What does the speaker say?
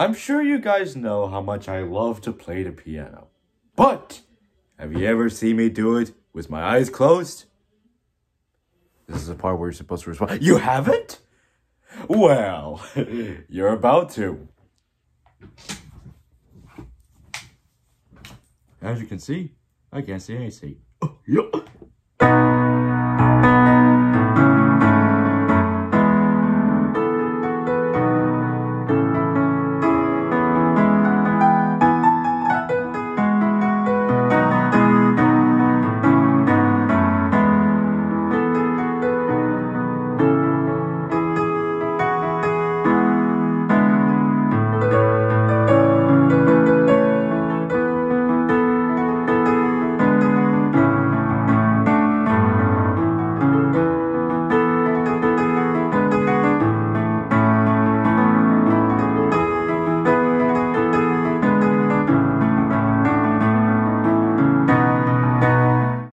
I'm sure you guys know how much I love to play the piano. But have you ever seen me do it with my eyes closed? This is the part where you're supposed to respond. You haven't? Well, you're about to. As you can see, I can't see anything. Oh, yeah.